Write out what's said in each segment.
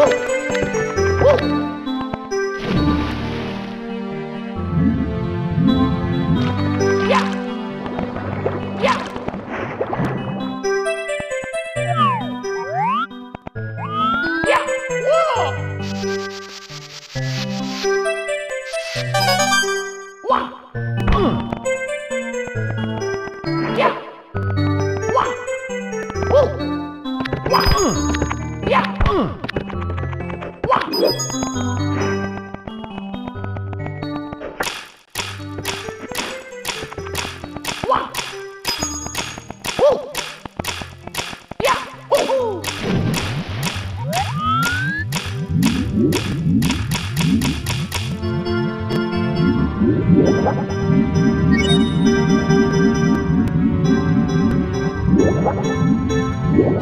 Woo!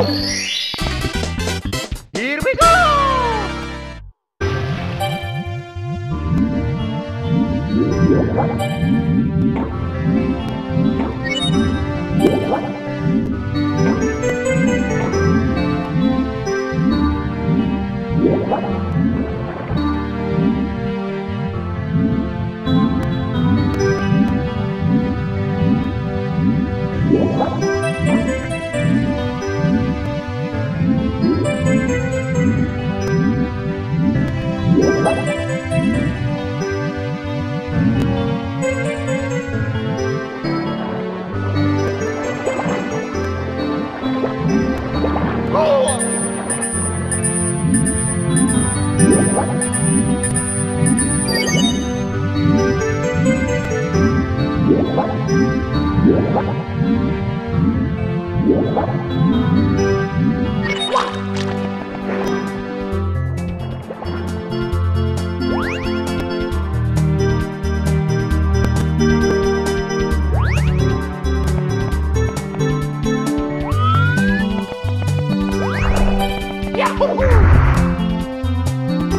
Oh!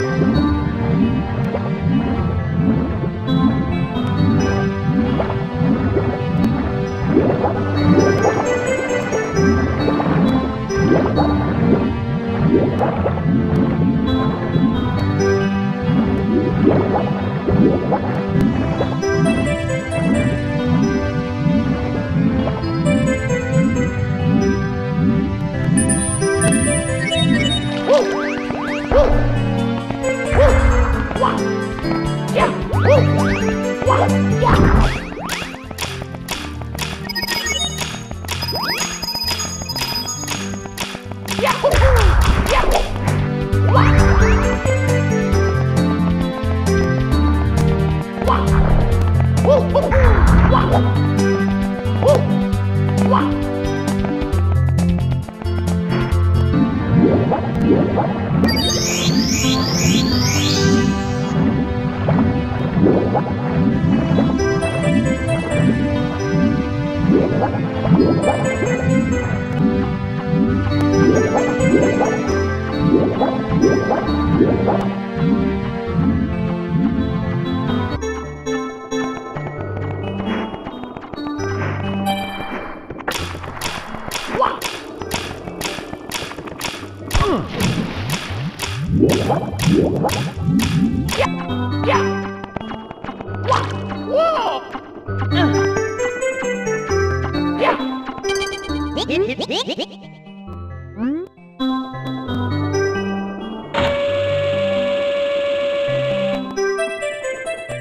you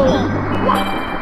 Oh!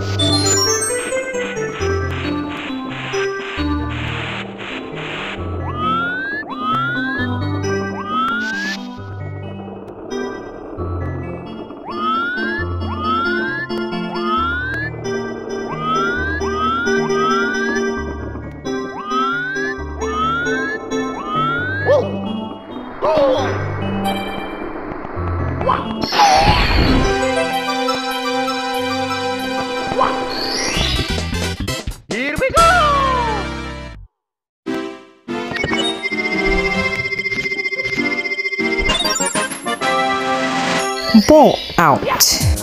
Go! Ball out.